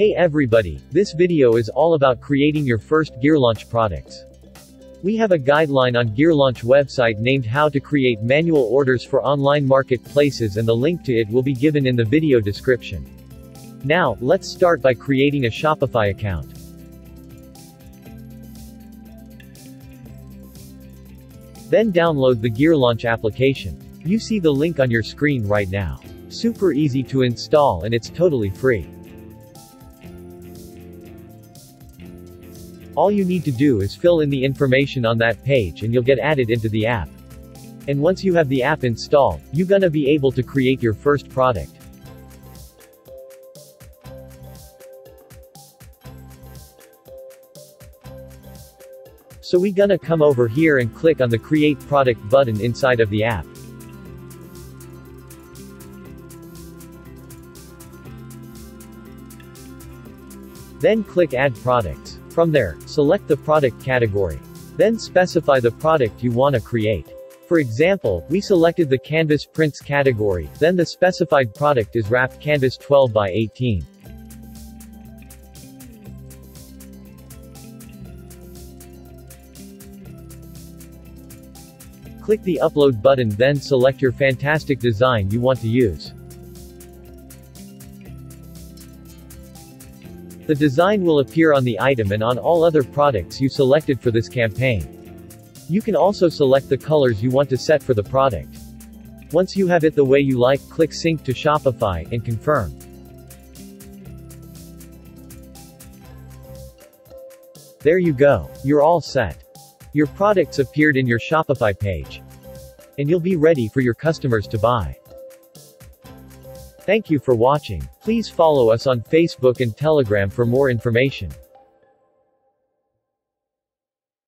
Hey everybody, this video is all about creating your first GearLaunch products. We have a guideline on GearLaunch website named How to Create Manual Orders for Online Marketplaces and the link to it will be given in the video description. Now, let's start by creating a Shopify account. Then download the GearLaunch application. You see the link on your screen right now. Super easy to install and it's totally free. All you need to do is fill in the information on that page and you'll get added into the app. And once you have the app installed, you're gonna be able to create your first product. So we gonna come over here and click on the create product button inside of the app. Then click add products. From there, select the product category. Then specify the product you wanna create. For example, we selected the canvas prints category, then the specified product is wrapped canvas 12 by 18. Click the upload button then select your fantastic design you want to use. The design will appear on the item and on all other products you selected for this campaign. You can also select the colors you want to set for the product. Once you have it the way you like, click Sync to Shopify and confirm. There you go. You're all set. Your products appeared in your Shopify page. And you'll be ready for your customers to buy. Thank you for watching. Please follow us on Facebook and Telegram for more information.